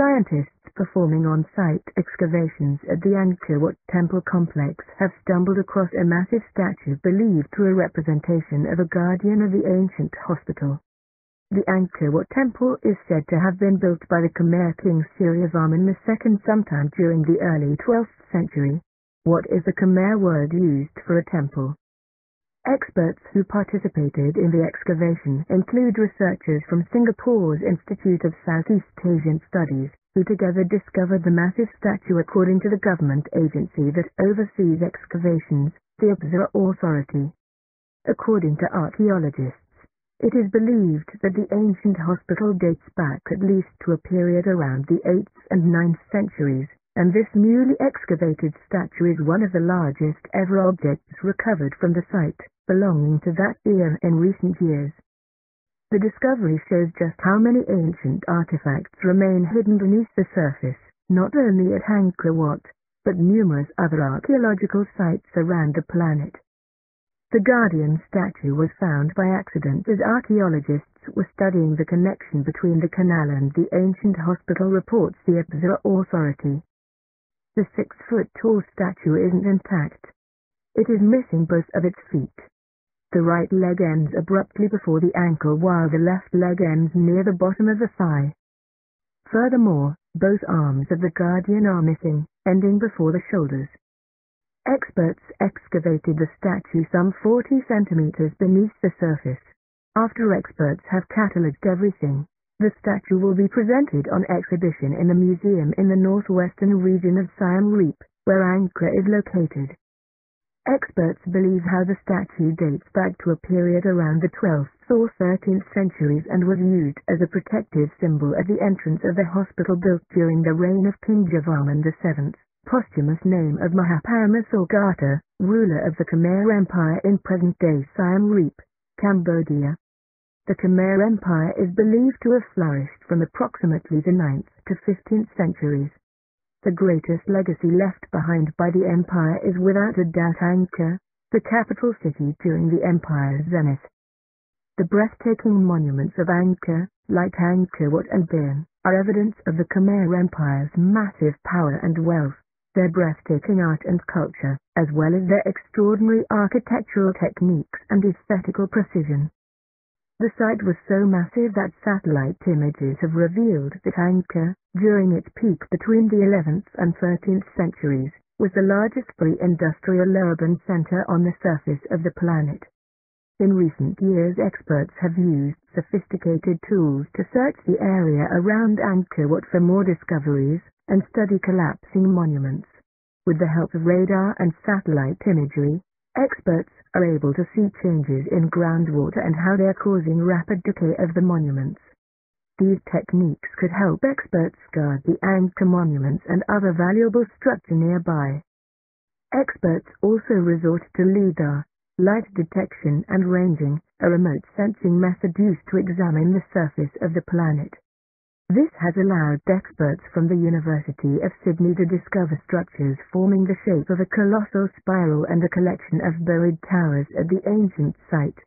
Scientists performing on-site excavations at the Angkor Wat Temple complex have stumbled across a massive statue believed to be a representation of a guardian of the ancient hospital. The Angkor Wat Temple is said to have been built by the Khmer king Suryavarman II sometime during the early 12th century. Wat is the Khmer word used for a temple? Experts who participated in the excavation include researchers from Singapore's Institute of Southeast Asian Studies, who together discovered the massive statue according to the government agency that oversees excavations, the Apsara Authority. According to archaeologists, it is believed that the ancient hospital dates back at least to a period around the 8th and 9th centuries, and this newly excavated statue is one of the largest ever objects recovered from the site, belonging to that era in recent years. The discovery shows just how many ancient artifacts remain hidden beneath the surface, not only at Angkor Wat, but numerous other archaeological sites around the planet. The Guardian statue was found by accident as archaeologists were studying the connection between the canal and the ancient hospital reports the Apsara Authority. The six-foot-tall statue isn't intact. It is missing both of its feet. The right leg ends abruptly before the ankle while the left leg ends near the bottom of the thigh. Furthermore, both arms of the Guardian are missing, ending before the shoulders. Experts excavated the statue some 40 centimeters beneath the surface. After experts have catalogued everything, the statue will be presented on exhibition in a museum in the northwestern region of Siem Reap, where Angkor is located. Experts believe how the statue dates back to a period around the 12th or 13th centuries and was used as a protective symbol at the entrance of the hospital built during the reign of King Jayavarman VII posthumous name of Mahaparamasaugata, ruler of the Khmer Empire in present-day Siem Reap, Cambodia. The Khmer Empire is believed to have flourished from approximately the 9th to 15th centuries. The greatest legacy left behind by the empire is without a doubt Angkor, the capital city during the empire's zenith. The breathtaking monuments of Angkor, like Angkor Wat and Bayon, are evidence of the Khmer Empire's massive power and wealth their breathtaking art and culture, as well as their extraordinary architectural techniques and aesthetical precision. The site was so massive that satellite images have revealed that Angkor, during its peak between the 11th and 13th centuries, was the largest pre-industrial urban center on the surface of the planet. In recent years experts have used sophisticated tools to search the area around Angkor Wat for more discoveries, and study collapsing monuments. With the help of radar and satellite imagery, experts are able to see changes in groundwater and how they are causing rapid decay of the monuments. These techniques could help experts guard the Angkor monuments and other valuable structure nearby. Experts also resort to LIDAR, light detection and ranging, a remote sensing method used to examine the surface of the planet. This has allowed experts from the University of Sydney to discover structures forming the shape of a colossal spiral and a collection of buried towers at the ancient site.